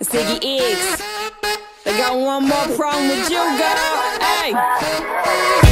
Ziggy X. They I got one more problem with you, girl. Hey.